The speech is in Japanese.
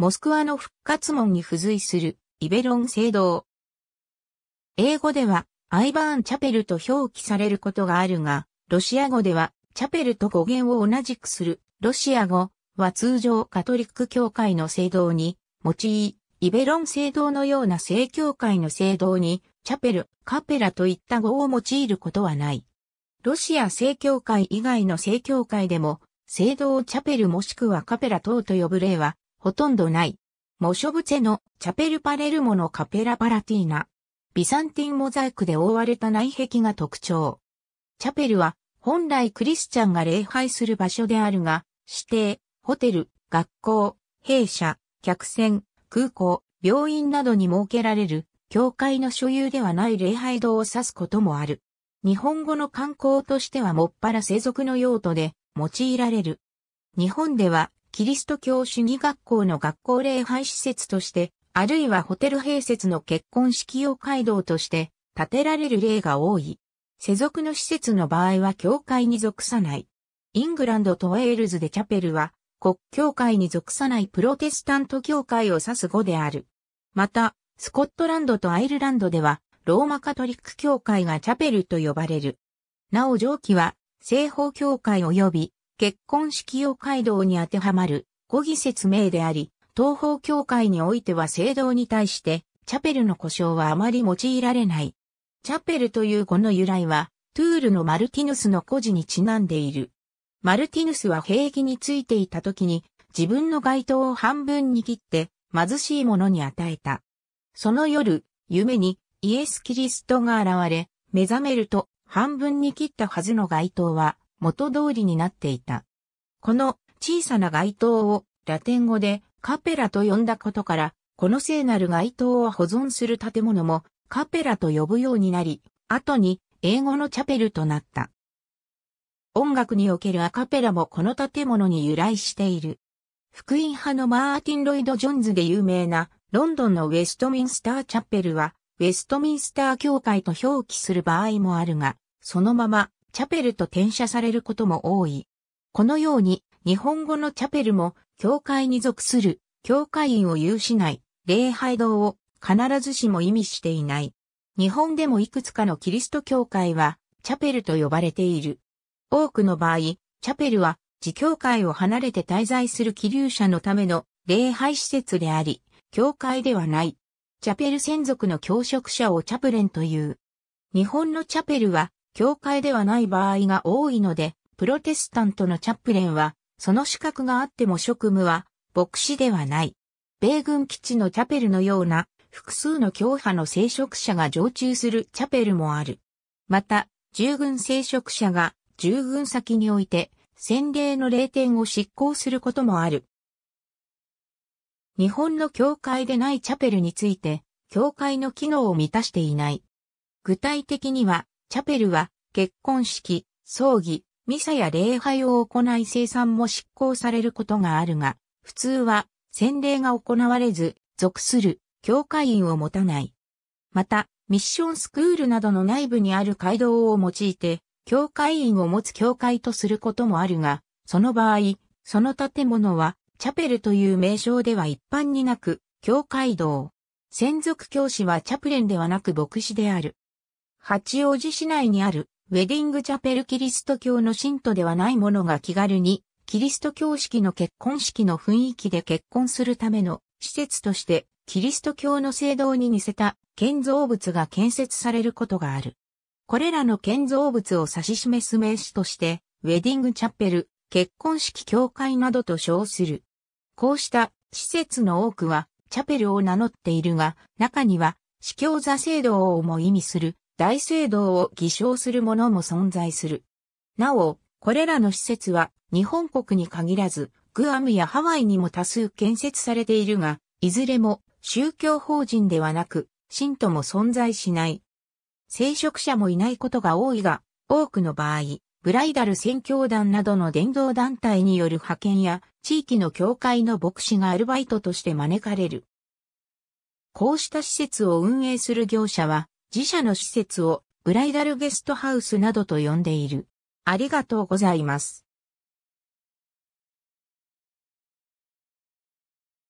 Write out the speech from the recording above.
モスクワの復活門に付随するイベロン聖堂。英語ではアイバーンチャペルと表記されることがあるが、ロシア語ではチャペルと語源を同じくするロシア語は通常カトリック教会の聖堂に用い、イベロン聖堂のような聖教会の聖堂にチャペル、カペラといった語を用いることはない。ロシア正教会以外の正教会でも、聖堂チャペルもしくはカペラ等と呼ぶ例はほとんどない。モショブチェのチャペルパレルモのカペラパラティーナ。ビサンティンモザイクで覆われた内壁が特徴。チャペルは本来クリスチャンが礼拝する場所であるが、指定、ホテル、学校、兵舎、客船、空港、病院などに設けられる、教会の所有ではない礼拝堂を指すこともある。日本語の観光としてはもっぱら世俗の用途で用いられる。日本ではキリスト教主義学校の学校礼拝施設として、あるいはホテル併設の結婚式用街道として建てられる例が多い。世俗の施設の場合は教会に属さない。イングランドとウェールズでチャペルは国教会に属さないプロテスタント教会を指す語である。また、スコットランドとアイルランドではローマカトリック教会がチャペルと呼ばれる。なお上記は、西方教会及び結婚式用街道に当てはまる語義説明であり、東方教会においては聖堂に対してチャペルの故障はあまり用いられない。チャペルという語の由来は、トゥールのマルティヌスの故事にちなんでいる。マルティヌスは兵役についていた時に自分の街灯を半分に切って貧しい者に与えた。その夜、夢にイエス・キリストが現れ、目覚めると半分に切ったはずの街灯は元通りになっていた。この小さな街灯をラテン語でカペラと呼んだことから、この聖なる街灯を保存する建物もカペラと呼ぶようになり、後に英語のチャペルとなった。音楽におけるアカペラもこの建物に由来している。福音派のマーティン・ロイド・ジョンズで有名なロンドンのウェストミンスター・チャペルはウェストミンスター教会と表記する場合もあるが、そのままチャペルと転写されることも多い。このように日本語のチャペルも教会に属する教会員を有しない礼拝堂を必ずしも意味していない。日本でもいくつかのキリスト教会はチャペルと呼ばれている。多くの場合、チャペルは自教会を離れて滞在する気流者のための礼拝施設であり、教会ではない。チャペル専属の教職者をチャプレンという。日本のチャペルは、教会ではない場合が多いので、プロテスタントのチャップレンは、その資格があっても職務は、牧師ではない。米軍基地のチャペルのような、複数の教派の聖職者が常駐するチャペルもある。また、従軍聖職者が従軍先において、洗礼の霊典を執行することもある。日本の教会でないチャペルについて、教会の機能を満たしていない。具体的には、チャペルは結婚式、葬儀、ミサや礼拝を行い生産も執行されることがあるが、普通は洗礼が行われず、属する教会員を持たない。また、ミッションスクールなどの内部にある街道を用いて、教会員を持つ教会とすることもあるが、その場合、その建物はチャペルという名称では一般になく、教会堂。専属教師はチャプレンではなく牧師である。八王子市内にあるウェディングチャペルキリスト教の信徒ではない者が気軽にキリスト教式の結婚式の雰囲気で結婚するための施設としてキリスト教の聖堂に似せた建造物が建設されることがある。これらの建造物を指し示す名詞としてウェディングチャペル、結婚式教会などと称する。こうした施設の多くはチャペルを名乗っているが、中には司教座聖堂をも意味する大聖堂を偽証するものも存在する。なお、これらの施設は日本国に限らず、グアムやハワイにも多数建設されているが、いずれも宗教法人ではなく、信徒も存在しない。聖職者もいないことが多いが、多くの場合、ブライダル宣教団などの伝道団体による派遣や地域の教会の牧師がアルバイトとして招かれる。こうした施設を運営する業者は自社の施設をブライダルゲストハウスなどと呼んでいる。ありがとうございます。